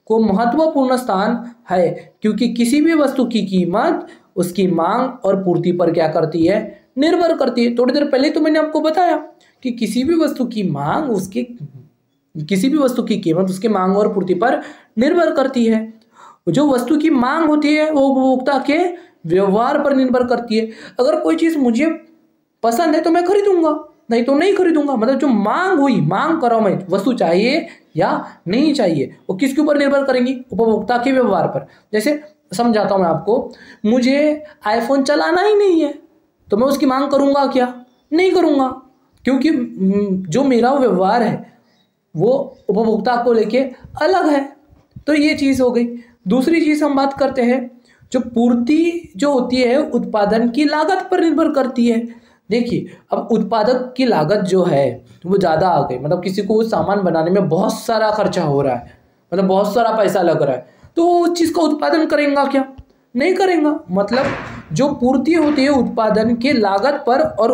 [SPEAKER 1] को महत्वपूर्ण स्थान है, क्योंकि किसी भी वस्तु की कीमत उसकी मांग और पूर्ति पर क्या करती है? निर्भर करती है। थोड़ी देर पहले तो मैंने आपको बताया कि किसी भी वस्तु की मांग उसके, किसी भी वस्तु की कीमत उसके मांग और पूर्ति पर निर्भर करती है। जो वस्तु की मांग होती है, वो उपभोक्ता के व्यवहार पर निर्भर करती है। अगर कोई चीज़ मुझे पसंद है तो मैं खरीदूँगा, नहीं तो नहीं खरीदूँगा। मतलब जो मांग हुई, मांग करो मैं वस्तु चाहिए या नहीं चाहिए, वो किसके ऊपर निर्भर करेंगी? उपभोक्ता के व्यवहार पर। जैसे समझाता हूँ मैं आपको, मुझे आईफोन चलाना ही नहीं है तो मैं उसकी मांग करूँगा क्या? नहीं करूँगा, क्योंकि जो मेरा व्यवहार है, वो उपभोक्ता को लेके अलग है तो ये चीज़ हो गई। दूसरी चीज़ हम बात करते हैं, जो पूर्ति जो होती है, उत्पादन की लागत पर निर्भर करती है। देखिए, अब उत्पादक की लागत जो है, वो ज़्यादा आ गई मतलब किसी को वो सामान बनाने में बहुत सारा खर्चा हो रहा है मतलब बहुत सारा पैसा लग रहा है। तो वो उस चीज़ का उत्पादन करेंगे क्या? नहीं करेंगे। मतलब जो पूर्ति होती है उत्पादन के लागत पर और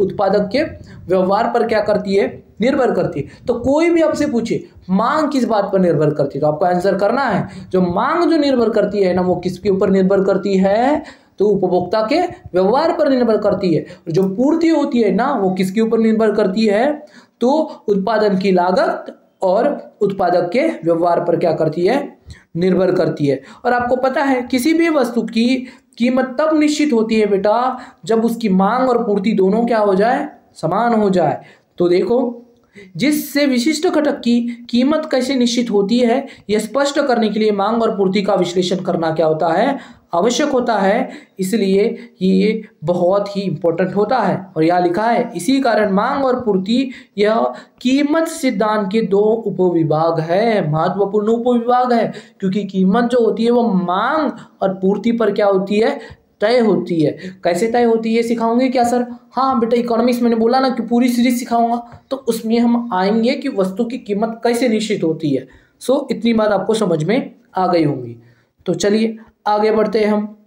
[SPEAKER 1] उत्पादक के व्यवहार पर क्या करती है? निर्भर करती है। तो कोई भी आपसे पूछे, मांग किस बात पर निर्भर करती है? तो आपको आंसर करना है। जो मांग जो निर्भर करती है ना, वो किसके ऊपर निर्भर करती है? तो उपभोक्ता के व्यवहार पर निर्भर करती है। जो पूर्ति होती है ना, वो किसके ऊपर निर्भर करती है? तो उत्पादन की लागत और उत्पादक के व्यवहार पर क्या करती है? निर्भर करती है। और आपको पता है, किसी भी वस्तु की कीमत तब निश्चित होती है बेटा, जब उसकी मांग और पूर्ति दोनों क्या हो जाए? समान हो जाए। तो देखो जिससे विशिष्ट घटक की कीमत कैसे निश्चित होती है, यह स्पष्ट करने के लिए मांग और पूर्ति का विश्लेषण करना क्या होता है? आवश्यक होता है, इसलिए ये बहुत ही इंपॉर्टेंट होता है। और यहाँ लिखा है, इसी कारण मांग और पूर्ति, यह कीमत सिद्धांत के दो उपविभाग है। महत्वपूर्ण उपविभाग है, क्योंकि कीमत जो होती है, वो मांग और पूर्ति पर क्या होती है? तय होती है। कैसे तय होती है सिखाओगे क्या, सर? हाँ बेटा इकोनॉमिक्स मैंने बोला ना कि पूरी सीरीज़ सिखाऊँगा। तो उसमें हम आएँगे कि वस्तु की कीमत कैसे निश्चित होती है। सो इतनी बात आपको समझ में आ गई होंगी। तो चलिए, आगे बढ़ते हैं हम।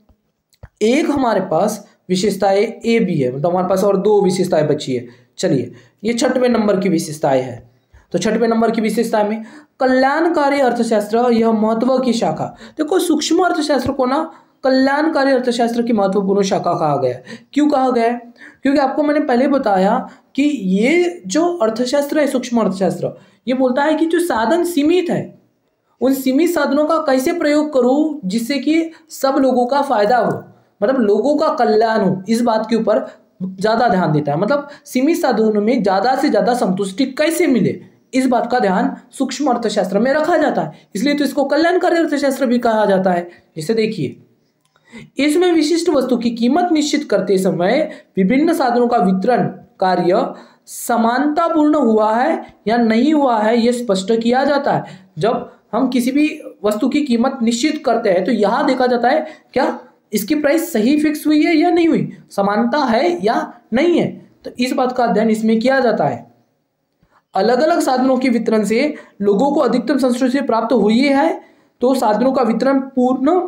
[SPEAKER 1] एक हमारे पास विशेषताएँ ए बी है। मतलब हमारे पास और दो विशेषताएँ बची है। चलिए, ये छठवें नंबर की विशेषताएँ है। तो छठवें नंबर की विशेषता में, कल्याणकारी अर्थशास्त्र, यह महत्व की शाखा। देखो, सूक्ष्म अर्थशास्त्र को ना कल्याणकारी अर्थशास्त्र की महत्वपूर्ण शाखा कहा गया क्यों कहा गया क्योंकि आपको मैंने पहले बताया कि ये जो अर्थशास्त्र है, सूक्ष्म अर्थशास्त्र, ये बोलता है कि जो साधन सीमित है, उन सीमित साधनों का कैसे प्रयोग करूँ जिससे कि सब लोगों का फ़ायदा हो? मतलब लोगों का कल्याण हो, इस बात के ऊपर ज़्यादा ध्यान देता है। मतलब सीमित साधनों में ज़्यादा से ज़्यादा संतुष्टि कैसे मिले? इस बात का ध्यान सूक्ष्म अर्थशास्त्र में रखा जाता है। इसलिए तो इसको कल्याणकारी अर्थशास्त्र भी कहा जाता है। जिसे देखिए। इसमें विशिष्ट वस्तु की कीमत निश्चित करते समय विभिन्न साधनों का वितरण कार्य समानतापूर्ण हुआ है या नहीं हुआ है, यह स्पष्ट किया जाता है। जब हम किसी भी वस्तु की कीमत निश्चित करते हैं तो यह देखा जाता है, क्या इसकी प्राइस सही फिक्स हुई है या नहीं हुई? समानता है या नहीं है? तो इस बात का अध्ययन इसमें किया जाता है। अलग अलग साधनों के वितरण से लोगों को अधिकतम संतुष्टि प्राप्त हुई है तो साधनों का वितरण पूर्ण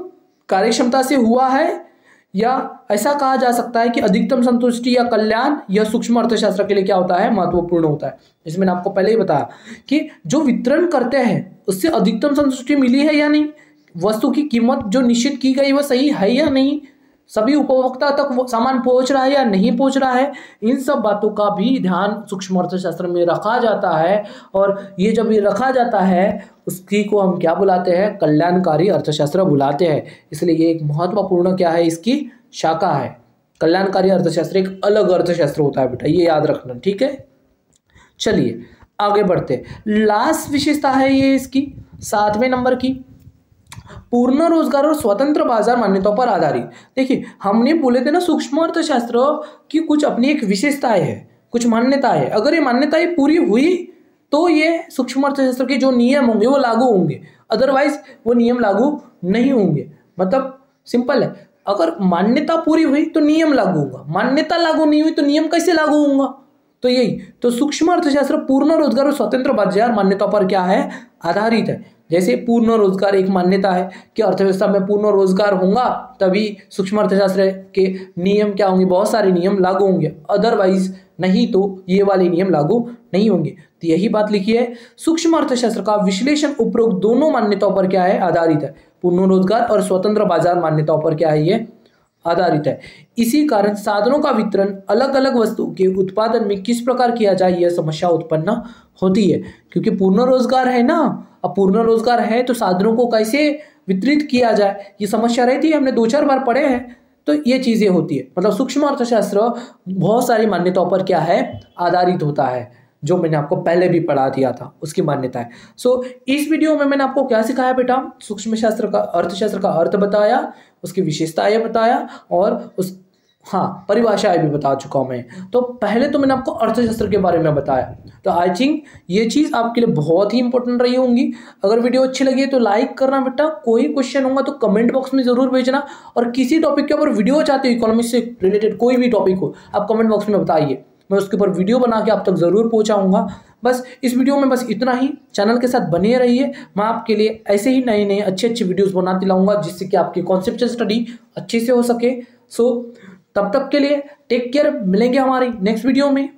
[SPEAKER 1] कार्यक्षमता से हुआ है, या ऐसा कहा जा सकता है कि अधिकतम संतुष्टि या कल्याण या सूक्ष्म अर्थशास्त्र के लिए क्या होता है, महत्वपूर्ण होता है। जैसे मैंने आपको पहले ही बताया कि जो वितरण करते हैं, उससे अधिकतम संतुष्टि मिली है या नहीं? वस्तु की कीमत जो निश्चित की गई, वह सही है या नहीं? सभी उपभोक्ता तक सामान पहुँच रहा है या नहीं पहुँच रहा है, इन सब बातों का भी ध्यान सूक्ष्म अर्थशास्त्र में रखा जाता है। और ये जब ये रखा जाता है, उसकी को हम क्या बुलाते हैं? कल्याणकारी अर्थशास्त्र बुलाते हैं। इसलिए ये एक महत्वपूर्ण क्या है? इसकी शाखा है। कल्याणकारी अर्थशास्त्र एक अलग अर्थशास्त्र होता है बेटा, ये याद रखना, ठीक है? चलिए, आगे बढ़ते लास्ट विशेषता है ये इसकी, सातवें नंबर की। पूर्ण रोज़गार और स्वतंत्र बाज़ार मान्यताओं पर आधारित। देखिए, हमने बोले थे ना सूक्ष्म अर्थशास्त्र की कुछ अपनी एक विशेषताएँ है, कुछ मान्यताएँ है। अगर ये मान्यताएँ पूरी हुई तो ये सूक्ष्म अर्थशास्त्र के जो नियम होंगे, वो लागू होंगे। अदरवाइज़ वो नियम लागू नहीं होंगे। मतलब सिंपल है। अगर मान्यता पूरी हुई तो नियम लागू होगा। मान्यता लागू नहीं हुई तो नियम कैसे लागू होगा? तो यही तो सूक्ष्म अर्थशास्त्र पूर्ण रोज़गार और स्वतंत्र बाज़ार मान्यता पर क्या है? आधारित है। जैसे पूर्ण रोज़गार एक मान्यता है कि अर्थव्यवस्था में पूर्ण रोज़गार होगा, तभी सूक्ष्म अर्थशास्त्र के नियम क्या होंगे? बहुत सारे नियम लागू होंगे। अदरवाइज़ नहीं तो ये वाले नियम लागू नहीं होंगे। तो यही बात लिखी है। सूक्ष्म अर्थशास्त्र का विश्लेषण उपरोक्त दोनों मान्यताओं पर क्या है? आधारित है। पूर्ण रोज़गार और स्वतंत्र बाज़ार मान्यताओं पर क्या है ये? आधारित है। इसी कारण साधनों का वितरण अलग अलग वस्तु के उत्पादन में किस प्रकार किया जाए, यह समस्या उत्पन्न होती है। क्योंकि पूर्ण रोज़गार है ना अब पूर्ण रोज़गार है तो साधनों को कैसे वितरित किया जाए? ये समस्या रहती है हमने दो चार बार पढ़े हैं तो ये चीज़ें होती है। मतलब सूक्ष्म अर्थशास्त्र बहुत सारी मान्यताओं पर क्या है? आधारित होता है जो मैंने आपको पहले भी पढ़ा दिया था उसकी मान्यता है। सो so, इस वीडियो में मैंने आपको क्या सिखाया बेटा? सूक्ष्म शास्त्र का अर्थशास्त्र का अर्थ बताया उसकी विशेषताएँ बताया और उस हाँ परिभाषाएँ भी बता चुका हूँ मैं। तो पहले तो मैंने आपको अर्थशास्त्र के बारे में बताया। तो आई थिंक ये चीज़ आपके लिए बहुत ही इंपॉर्टेंट रही होंगी। अगर वीडियो अच्छी लगी है तो लाइक करना बेटा। कोई क्वेश्चन होगा तो कमेंट बॉक्स में ज़रूर भेजना। और किसी टॉपिक के ऊपर वीडियो चाहते हो इकोनॉमिक्स से रिलेटेड कोई भी टॉपिक हो, आप कमेंट बॉक्स में बताइए। मैं उसके ऊपर वीडियो बना के आप तक ज़रूर पहुँचाऊँगा। बस इस वीडियो में बस इतना ही। चैनल के साथ बने रहिए। मैं आपके लिए ऐसे ही नए नए अच्छे अच्छे वीडियोज़ बनाते लाऊँगा जिससे कि आपकी कॉन्सेप्ट स्टडी अच्छे से हो सके। सो तब तक के लिए टेक केयर मिलेंगे हमारी नेक्स्ट वीडियो में।